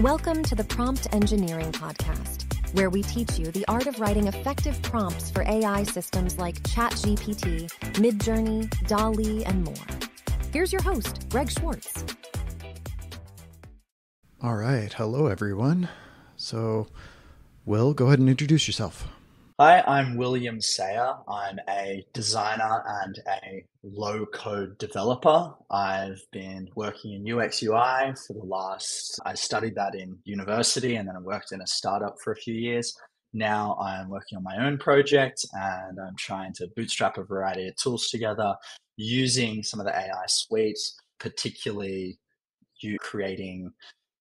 Welcome to the Prompt Engineering Podcast, where we teach you the art of writing effective prompts for AI systems like ChatGPT, Midjourney, DALL-E, and more. Here's your host, Greg Schwartz. All right. Hello, everyone. So, Will, go ahead and introduce yourself. Hi, I'm William Sayer. I'm a designer and a low code developer. I've been working in UX UI for the last, I studied that in university and then I worked in a startup for a few years. Now I'm working on my own project and I'm trying to bootstrap a variety of tools together using some of the AI suites, particularly you creating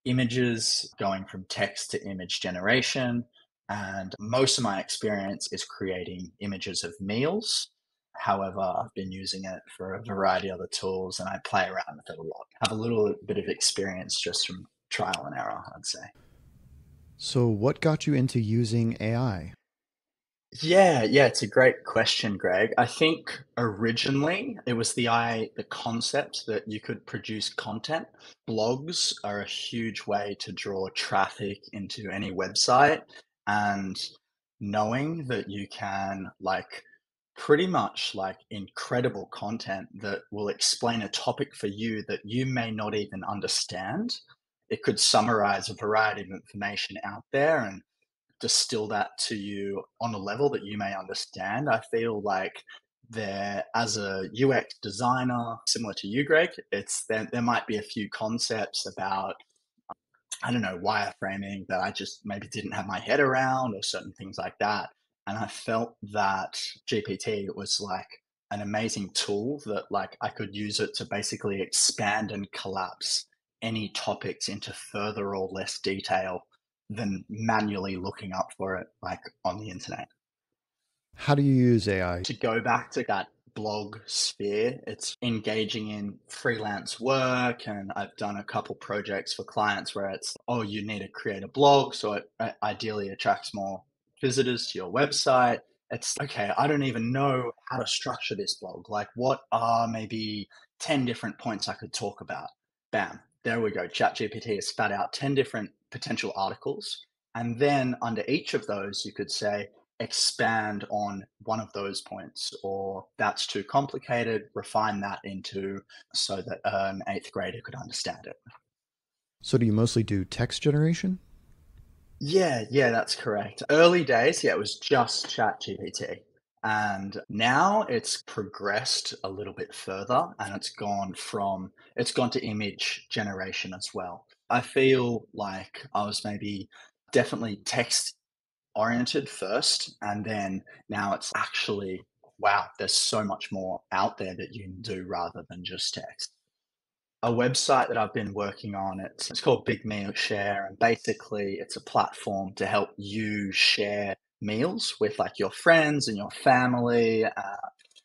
images, going from text to image generation, and most of my experience is creating images of meals. However, I've been using it for a variety of other tools and I play around with it a lot. I have a little bit of experience just from trial and error, I'd say. So, what got you into using AI? Yeah, yeah, it's a great question, Greg. I think originally it was the i the concept that you could produce content. Blogs are a huge way to draw traffic into any website and knowing that you can like pretty much like incredible content that will explain a topic for you that you may not even understand. It could summarize a variety of information out there and distill that to you on a level that you may understand. I feel like there as a UX designer, similar to you, Greg, it's there, there might be a few concepts about I don't know, wireframing that I just maybe didn't have my head around or certain things like that. And I felt that GPT was like an amazing tool that like I could use it to basically expand and collapse any topics into further or less detail than manually looking up for it like on the internet. How do you use AI? To go back to that blog sphere. It's engaging in freelance work, and I've done a couple projects for clients where it's, oh, you need to create a blog. So it ideally attracts more visitors to your website. It's okay, I don't even know how to structure this blog. Like, what are maybe 10 different points I could talk about? Bam, there we go. ChatGPT has spat out 10 different potential articles. And then under each of those, you could say, expand on one of those points or that's too complicated refine that into so that an eighth grader could understand it. So do you mostly do text generation? Yeah yeah that's correct. Early days yeah it was just chat gpt and now it's progressed a little bit further and it's gone from it's gone to image generation as well. I feel like i was maybe definitely text oriented first and then now it's actually wow there's so much more out there that you can do rather than just text. A website that i've been working on it's, it's called big meal share and basically it's a platform to help you share meals with like your friends and your family. Uh,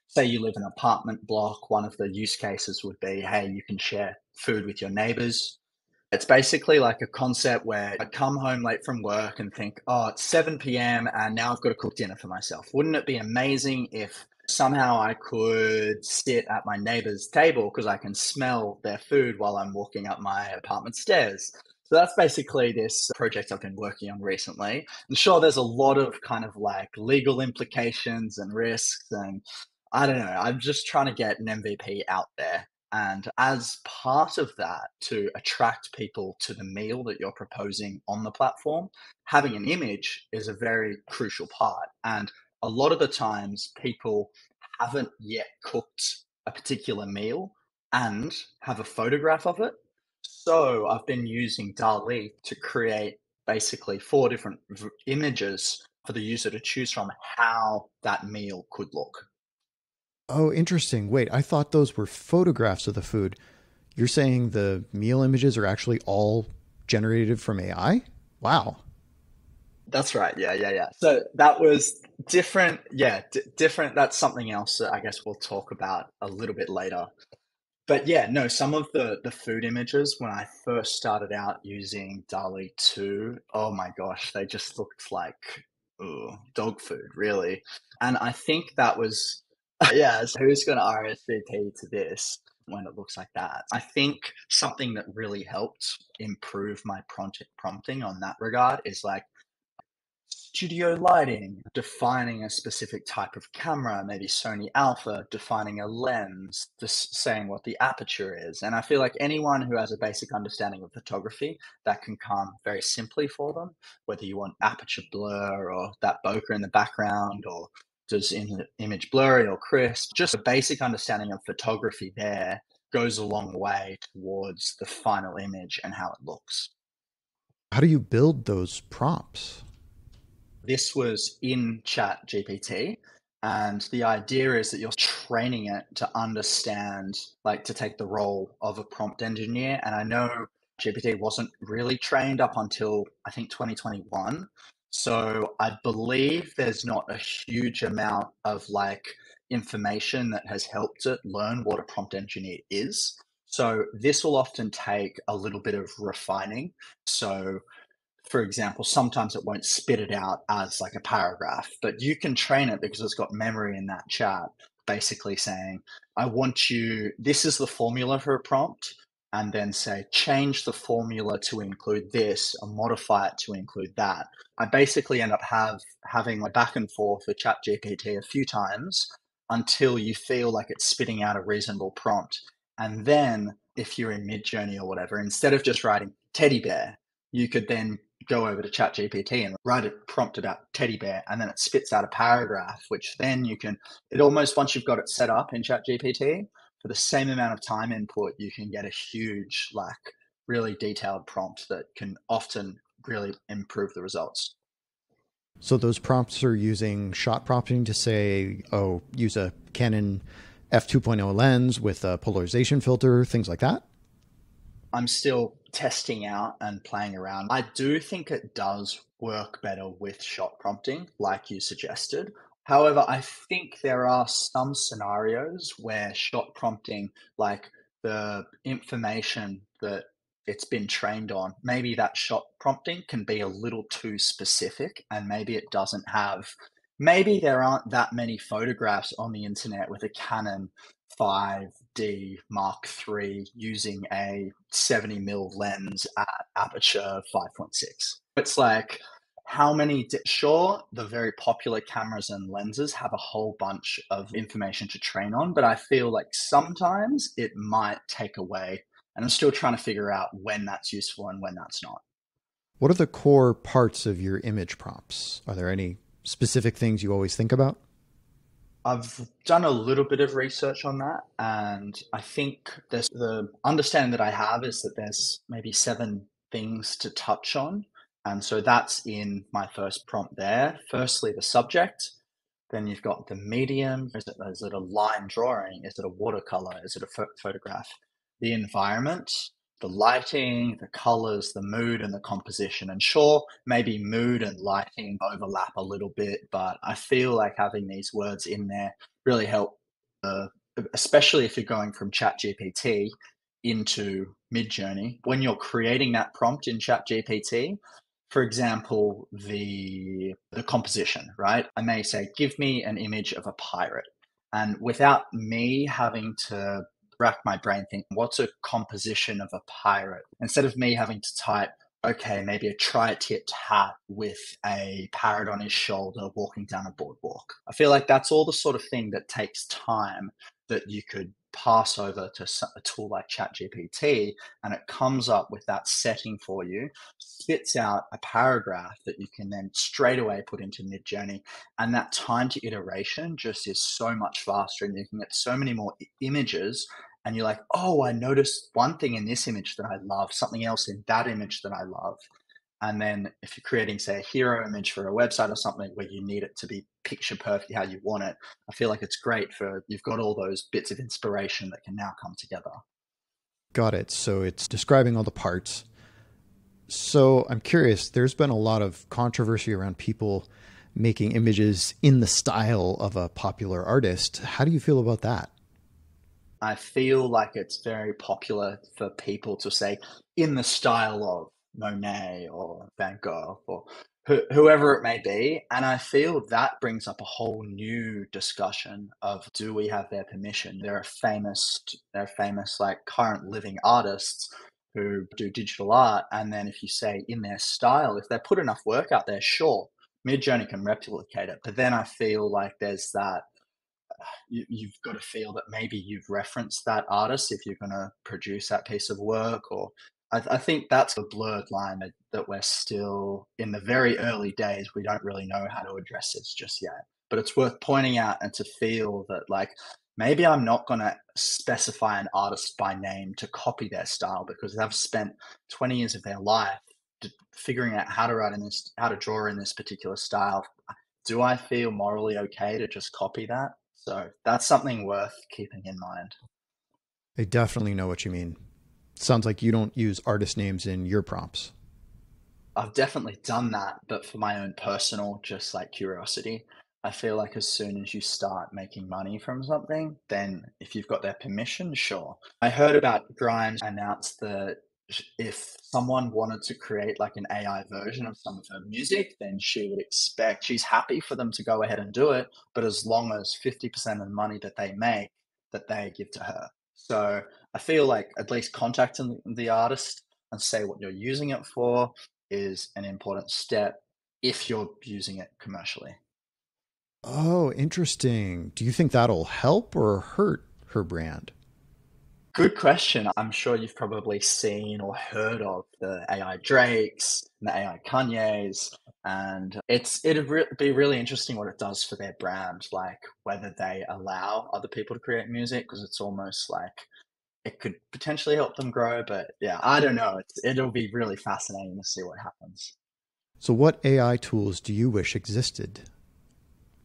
say you live in an apartment block one of the use cases would be hey you can share food with your neighbors it's basically like a concept where I come home late from work and think, oh, it's 7 p.m. and now I've got to cook dinner for myself. Wouldn't it be amazing if somehow I could sit at my neighbor's table because I can smell their food while I'm walking up my apartment stairs? So that's basically this project I've been working on recently. And sure, there's a lot of kind of like legal implications and risks. And I don't know, I'm just trying to get an MVP out there and as part of that, to attract people to the meal that you're proposing on the platform, having an image is a very crucial part. And a lot of the times, people haven't yet cooked a particular meal and have a photograph of it. So I've been using DALL-E to create basically four different v- images for the user to choose from how that meal could look. Oh, interesting. Wait, I thought those were photographs of the food. You're saying the meal images are actually all generated from AI? Wow. That's right. Yeah, yeah, yeah. So that was different. Yeah, d- different. That's something else that I guess we'll talk about a little bit later. But yeah, no, some of the the food images when I first started out using DALL-E 2, oh my gosh, they just looked like ooh, dog food, really. And I think that was yeah, so who's going to RSVP to this? when it looks like that. I think something that really helped improve my prompt prompting on that regard is like studio lighting, defining a specific type of camera, maybe Sony Alpha, defining a lens, just saying what the aperture is. And I feel like anyone who has a basic understanding of photography, that can come very simply for them, whether you want aperture blur or that bokeh in the background or does in image blurry or crisp, just a basic understanding of photography there goes a long way towards the final image and how it looks. How do you build those prompts? This was in Chat GPT. And the idea is that you're training it to understand, like to take the role of a prompt engineer. And I know GPT wasn't really trained up until I think 2021. So I believe there's not a huge amount of like information that has helped it learn what a prompt engineer is. So this will often take a little bit of refining. So for example, sometimes it won't spit it out as like a paragraph, but you can train it because it's got memory in that chat, basically saying, I want you, this is the formula for a prompt, and then say, change the formula to include this and modify it to include that. I basically end up have having a back and forth with ChatGPT a few times until you feel like it's spitting out a reasonable prompt. And then if you're in Midjourney or whatever, instead of just writing teddy bear, you could then go over to ChatGPT and write a prompt about teddy bear, and then it spits out a paragraph, which then you can, it almost, once you've got it set up in ChatGPT, for the same amount of time input, you can get a huge, like, really detailed prompt that can often really improve the results. So those prompts are using shot prompting to say, oh, use a Canon f2.0 lens with a polarization filter, things like that? I'm still testing out and playing around. I do think it does work better with shot prompting, like you suggested. However, I think there are some scenarios where shot prompting, like the information that it's been trained on, maybe that shot prompting can be a little too specific and maybe it doesn't have, maybe there aren't that many photographs on the internet with a Canon 5D Mark III using a 70 mil lens at aperture 5.6. It's like, how many, sure, the very popular cameras and lenses have a whole bunch of information to train on, but I feel like sometimes it might take away. And I'm still trying to figure out when that's useful and when that's not. What are the core parts of your image prompts? Are there any specific things you always think about? I've done a little bit of research on that, and I think there's the understanding that I have is that there's maybe seven things to touch on. And so that's in my first prompt there. Firstly, the subject. Then you've got the medium. Is it, is it a line drawing? Is it a watercolor? Is it a ph- photograph? The environment the lighting, the colors, the mood, and the composition. And sure, maybe mood and lighting overlap a little bit, but I feel like having these words in there really help, uh, especially if you're going from ChatGPT into Midjourney. When you're creating that prompt in ChatGPT, for example, the the composition, right? I may say, give me an image of a pirate. And without me having to rack my brain think, what's a composition of a pirate? Instead of me having to type, okay, maybe a tri-tipped hat with a parrot on his shoulder walking down a boardwalk. I feel like that's all the sort of thing that takes time that you could pass over to a tool like ChatGPT and it comes up with that setting for you, spits out a paragraph that you can then straight away put into Midjourney. And that time to iteration just is so much faster and you can get so many more images and you're like, oh, I noticed one thing in this image that I love, something else in that image that I love. And then if you're creating, say, a hero image for a website or something where you need it to be picture perfect how you want it, I feel like it's great for you've got all those bits of inspiration that can now come together. Got it. So it's describing all the parts. So I'm curious, there's been a lot of controversy around people making images in the style of a popular artist. How do you feel about that? I feel like it's very popular for people to say in the style of Monet or Van Gogh or whoever it may be. And I feel that brings up a whole new discussion of do we have their permission? There are famous, there are famous like current living artists who do digital art. And then if you say in their style, if they put enough work out there, sure, Midjourney can replicate it. But then I feel like there's that you, have got to feel that maybe you've referenced that artist if you're going to produce that piece of work or I, I think that's a blurred line that, that we're still in the very early days. We don't really know how to address this just yet. But it's worth pointing out and to feel that, like, maybe I'm not going to specify an artist by name to copy their style because they've spent 20 years of their life figuring out how to write in this, how to draw in this particular style. Do I feel morally okay to just copy that? So that's something worth keeping in mind. I definitely know what you mean sounds like you don't use artist names in your prompts. I've definitely done that, but for my own personal, just like curiosity. I feel like as soon as you start making money from something, then if you've got their permission, sure. I heard about Grimes announced that if someone wanted to create like an AI version of some of her music, then she would expect she's happy for them to go ahead and do it, but as long as 50% of the money that they make that they give to her. So I feel like at least contacting the artist and say what you're using it for is an important step if you're using it commercially. Oh, interesting. Do you think that'll help or hurt her brand? Good question. I'm sure you've probably seen or heard of the AI Drakes and the AI Kanye's, and it's it'd re- be really interesting what it does for their brand, like whether they allow other people to create music, because it's almost like it could potentially help them grow. But yeah, I don't know. It's, it'll be really fascinating to see what happens. So, what AI tools do you wish existed?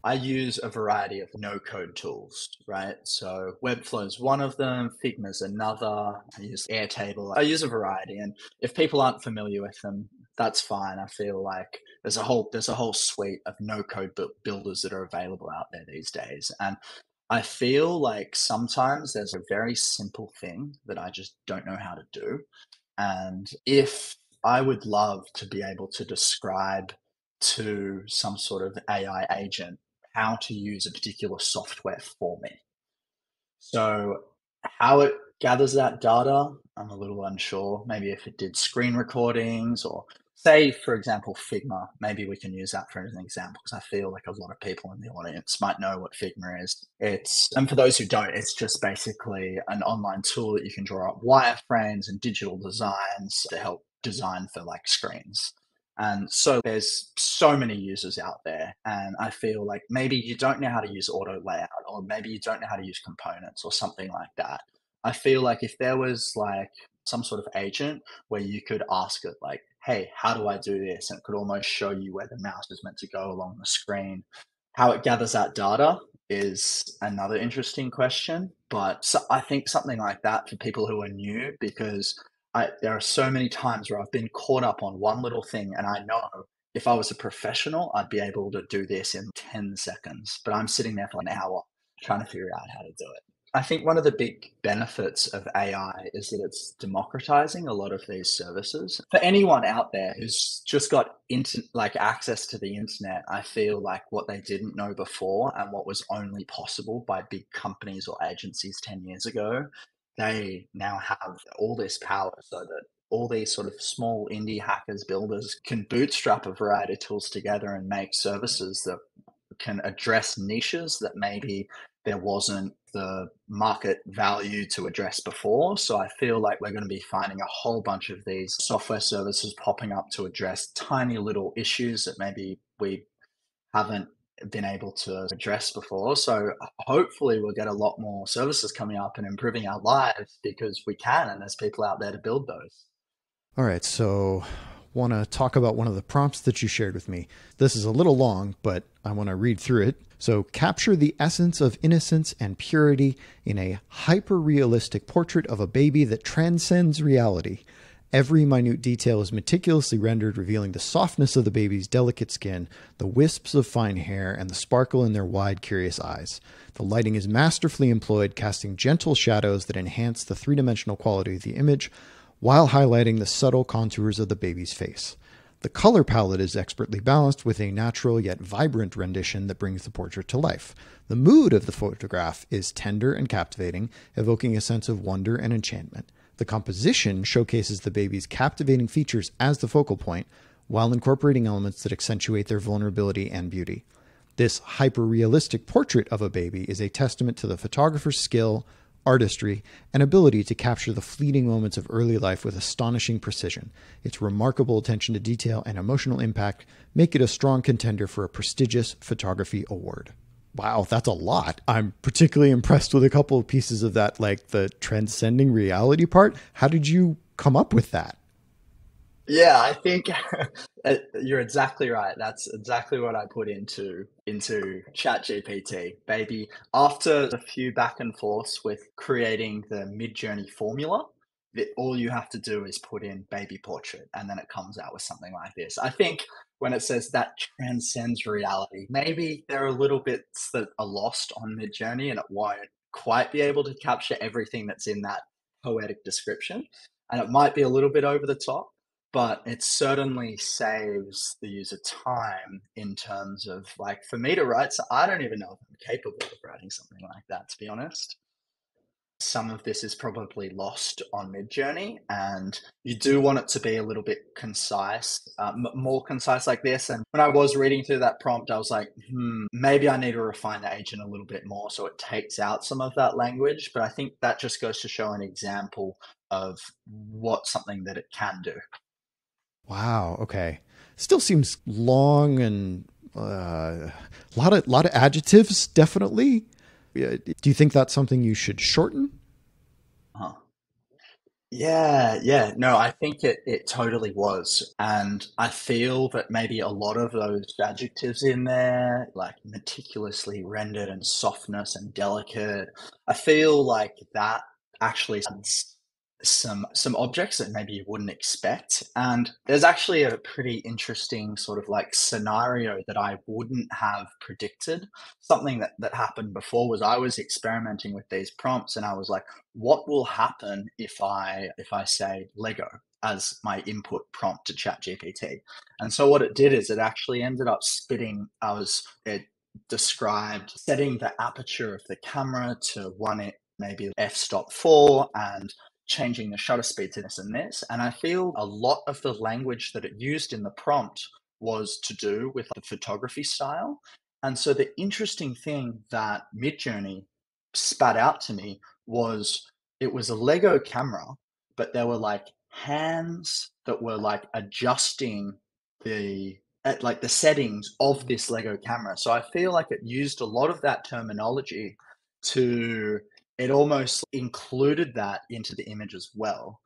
I use a variety of no code tools, right? So Webflow is one of them, Figma is another. I use Airtable. I use a variety, and if people aren't familiar with them, that's fine. I feel like there's a whole there's a whole suite of no code builders that are available out there these days, and I feel like sometimes there's a very simple thing that I just don't know how to do. And if I would love to be able to describe to some sort of AI agent how to use a particular software for me. So, how it gathers that data, I'm a little unsure. Maybe if it did screen recordings or say, for example, Figma, maybe we can use that for an example because I feel like a lot of people in the audience might know what Figma is. It's, and for those who don't, it's just basically an online tool that you can draw up wireframes and digital designs to help design for like screens. And so there's so many users out there. And I feel like maybe you don't know how to use auto layout, or maybe you don't know how to use components or something like that. I feel like if there was like some sort of agent where you could ask it like, hey, how do I do this? And it could almost show you where the mouse is meant to go along the screen. How it gathers that data is another interesting question. But so I think something like that for people who are new, because I, there are so many times where I've been caught up on one little thing and I know if I was a professional, I'd be able to do this in 10 seconds, but I'm sitting there for an hour trying to figure out how to do it. I think one of the big benefits of AI is that it's democratizing a lot of these services. For anyone out there who's just got inter- like access to the internet, I feel like what they didn't know before and what was only possible by big companies or agencies 10 years ago, they now have all this power so that all these sort of small indie hackers builders can bootstrap a variety of tools together and make services that can address niches that maybe there wasn't the market value to address before. So I feel like we're going to be finding a whole bunch of these software services popping up to address tiny little issues that maybe we haven't been able to address before. So hopefully we'll get a lot more services coming up and improving our lives because we can and there's people out there to build those. All right, so want to talk about one of the prompts that you shared with me. This is a little long, but I want to read through it. So, capture the essence of innocence and purity in a hyper realistic portrait of a baby that transcends reality. Every minute detail is meticulously rendered, revealing the softness of the baby's delicate skin, the wisps of fine hair, and the sparkle in their wide, curious eyes. The lighting is masterfully employed, casting gentle shadows that enhance the three dimensional quality of the image while highlighting the subtle contours of the baby's face. The color palette is expertly balanced with a natural yet vibrant rendition that brings the portrait to life. The mood of the photograph is tender and captivating, evoking a sense of wonder and enchantment. The composition showcases the baby's captivating features as the focal point, while incorporating elements that accentuate their vulnerability and beauty. This hyper realistic portrait of a baby is a testament to the photographer's skill, artistry, and ability to capture the fleeting moments of early life with astonishing precision. Its remarkable attention to detail and emotional impact make it a strong contender for a prestigious photography award. Wow, that's a lot. I'm particularly impressed with a couple of pieces of that, like the transcending reality part. How did you come up with that? Yeah, I think uh, you're exactly right. That's exactly what I put into into ChatGPT, baby. After a few back and forths with creating the Midjourney formula, that all you have to do is put in baby portrait, and then it comes out with something like this. I think when it says that transcends reality, maybe there are little bits that are lost on Midjourney, and it won't quite be able to capture everything that's in that poetic description, and it might be a little bit over the top but it certainly saves the user time in terms of like for me to write so i don't even know if i'm capable of writing something like that to be honest. Some of this is probably lost on midjourney and you do want it to be a little bit concise uh, m- more concise like this and when i was reading through that prompt i was like hmm maybe i need to refine the agent a little bit more so it takes out some of that language but i think that just goes to show an example of what something that it can do Wow. Okay. Still seems long and uh, a lot of lot of adjectives. Definitely. Do you think that's something you should shorten? Huh. Yeah, yeah. No, I think it, it totally was. And I feel that maybe a lot of those adjectives in there, like meticulously rendered and softness and delicate, I feel like that actually some some objects that maybe you wouldn't expect. And there's actually a pretty interesting sort of like scenario that i wouldn't have predicted. Something that that happened before was i was experimenting with these prompts and i was like what will happen if i if i say lego as my input prompt to chat gpt and so what it did is it actually ended up spitting i was it described setting the aperture of the camera to one it maybe f-stop 4 and changing the shutter speed to this and this. And I feel a lot of the language that it used in the prompt was to do with the photography style. And so the interesting thing that Midjourney spat out to me was it was a Lego camera, but there were like hands that were like adjusting the at like the settings of this Lego camera. So I feel like it used a lot of that terminology to it almost included that into the image as well.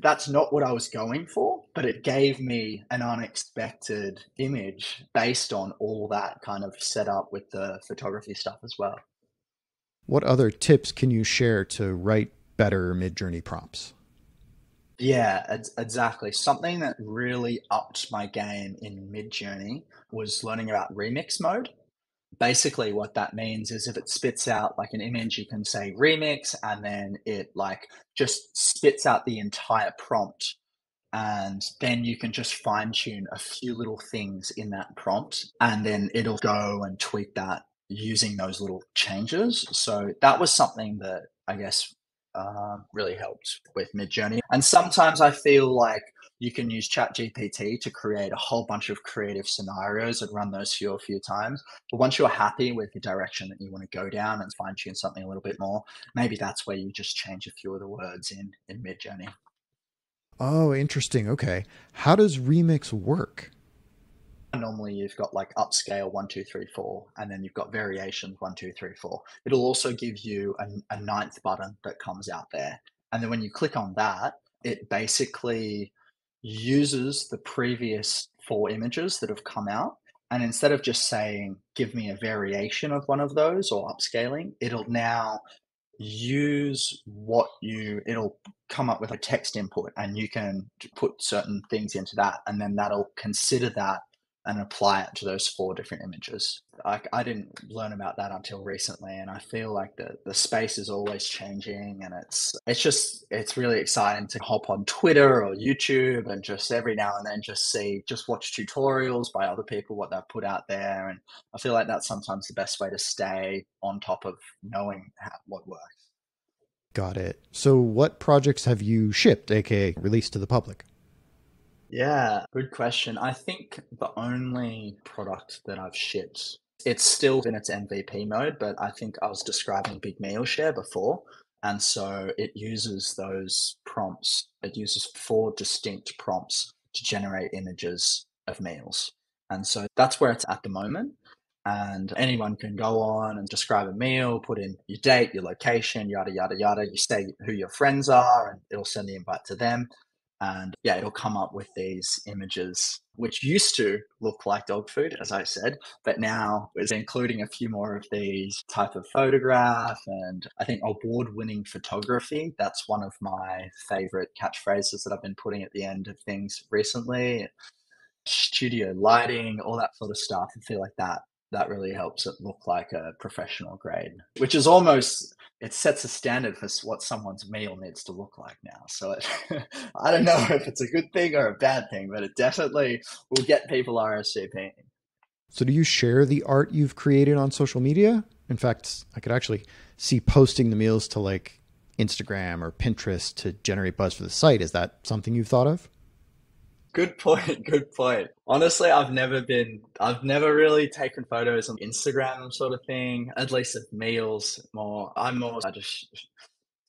That's not what I was going for, but it gave me an unexpected image based on all that kind of setup with the photography stuff as well. What other tips can you share to write better Midjourney prompts? Yeah, exactly. Something that really upped my game in Midjourney was learning about remix mode basically what that means is if it spits out like an image you can say remix and then it like just spits out the entire prompt. And then you can just fine tune a few little things in that prompt and then it'll go and tweak that using those little changes. So that was something that i guess uh, really helped with midjourney. And sometimes i feel like you can use ChatGPT to create a whole bunch of creative scenarios and run those for a few times. But once you're happy with the direction that you want to go down and fine tune something a little bit more, maybe that's where you just change a few of the words in in Midjourney. Oh, interesting. Okay, how does Remix work? Normally, you've got like upscale one, two, three, four, and then you've got variations one, two, three, four. It'll also give you a, a ninth button that comes out there, and then when you click on that, it basically uses the previous four images that have come out. And instead of just saying, give me a variation of one of those or upscaling, it'll now use what you, it'll come up with a text input and you can put certain things into that. And then that'll consider that and apply it to those four different images. I, I didn't learn about that until recently, and I feel like the, the space is always changing, and it's it's just it's really exciting to hop on Twitter or YouTube and just every now and then just see just watch tutorials by other people what they've put out there, and I feel like that's sometimes the best way to stay on top of knowing how, what works. Got it. So, what projects have you shipped, aka released to the public? Yeah, good question. I think the only product that I've shipped, it's still in its MVP mode, but I think I was describing Big Meal Share before. And so it uses those prompts, it uses four distinct prompts to generate images of meals. And so that's where it's at the moment. And anyone can go on and describe a meal, put in your date, your location, yada, yada, yada. You say who your friends are, and it'll send the invite to them and yeah it'll come up with these images which used to look like dog food as i said but now is including a few more of these type of photograph and i think award winning photography. That's one of my favorite catchphrases that i've been putting at the end of things recently. Studio lighting all that sort of stuff. I feel like that that really helps it look like a professional grade, which is almost it sets a standard for what someone's meal needs to look like now. So it, I don't know if it's a good thing or a bad thing, but it definitely will get people RSVPing. So do you share the art you've created on social media? In fact, I could actually see posting the meals to like Instagram or Pinterest to generate buzz for the site. Is that something you've thought of? Good point. Good point. Honestly, I've never been, I've never really taken photos on Instagram sort of thing, at least of meals more. I'm more, I just,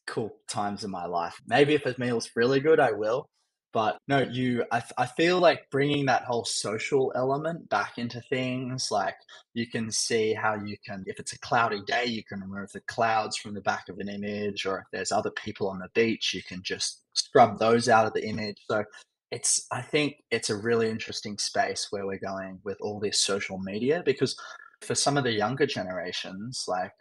cool times in my life. Maybe if a meal's really good, I will. But no, you, I, I feel like bringing that whole social element back into things. Like you can see how you can, if it's a cloudy day, you can remove the clouds from the back of an image, or if there's other people on the beach, you can just scrub those out of the image. So it's I think it's a really interesting space where we're going with all this social media because for some of the younger generations, like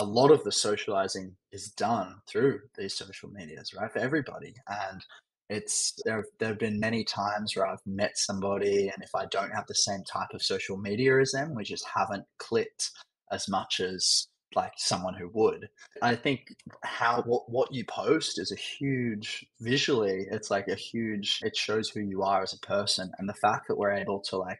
a lot of the socializing is done through these social medias, right? For everybody. And it's there there have been many times where I've met somebody and if I don't have the same type of social media as them, we just haven't clicked as much as like someone who would. I think how what, what you post is a huge visually, it's like a huge it shows who you are as a person. And the fact that we're able to like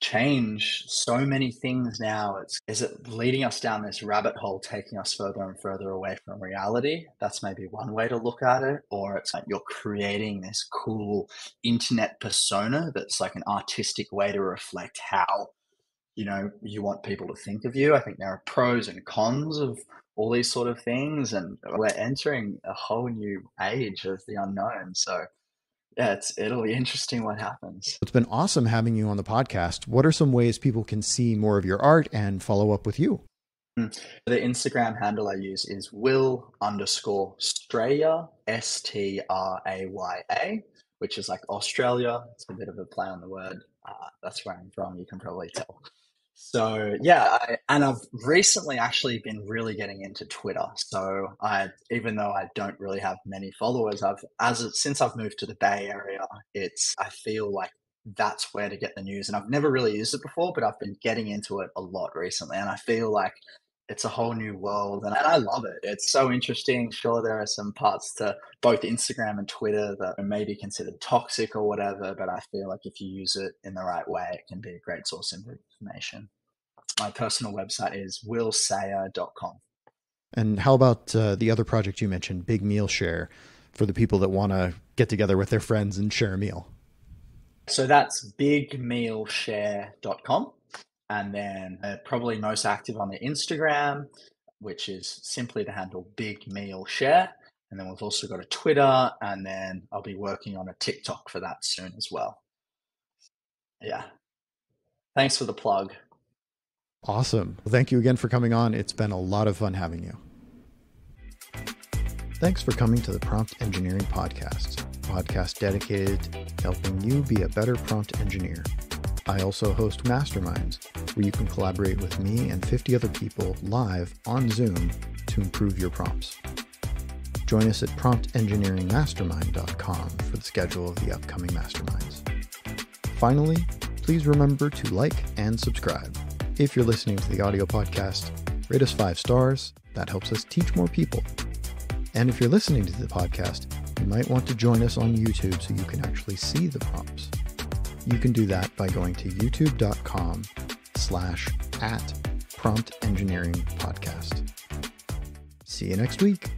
change so many things now it's is it leading us down this rabbit hole taking us further and further away from reality that's maybe one way to look at it or it's like you're creating this cool internet persona that's like an artistic way to reflect how you know you want people to think of you. I think there are pros and cons of all these sort of things and we're entering a whole new age of the unknown. So yeah it's it'll be interesting what happens. It's been awesome having you on the podcast. What are some ways people can see more of your art and follow up with you? Hmm. the instagram handle i use is will underscore straya s-t-r-a-y-a which is like australia. It's a bit of a play on the word. Uh, that's where i'm from you can probably tell so yeah, I, and I've recently actually been really getting into Twitter. So I, even though I don't really have many followers, I've as since I've moved to the Bay Area, it's I feel like that's where to get the news. And I've never really used it before, but I've been getting into it a lot recently, and I feel like it's a whole new world and, I love it. It's so interesting. Sure, there are some parts to both Instagram and Twitter that are maybe considered toxic or whatever, but I feel like if you use it in the right way, it can be a great source of information. My personal website is willsayer.com. And how about uh, the other project you mentioned, Big Meal Share, for the people that want to get together with their friends and share a meal? So that's bigmealshare.com and then uh, probably most active on the Instagram, which is simply the handle Big Meal Share. And then we've also got a Twitter, and then I'll be working on a TikTok for that soon as well. Yeah. Thanks for the plug. Awesome. Well, thank you again for coming on. It's been a lot of fun having you. Thanks for coming to the Prompt Engineering Podcast, podcast dedicated to helping you be a better prompt engineer. I also host masterminds where you can collaborate with me and 50 other people live on Zoom to improve your prompts. Join us at promptengineeringmastermind.com for the schedule of the upcoming masterminds. Finally, please remember to like and subscribe. If you're listening to the audio podcast, rate us five stars. That helps us teach more people. And if you're listening to the podcast, you might want to join us on YouTube so you can actually see the prompts you can do that by going to youtube.com slash at prompt engineering podcast. See you next week.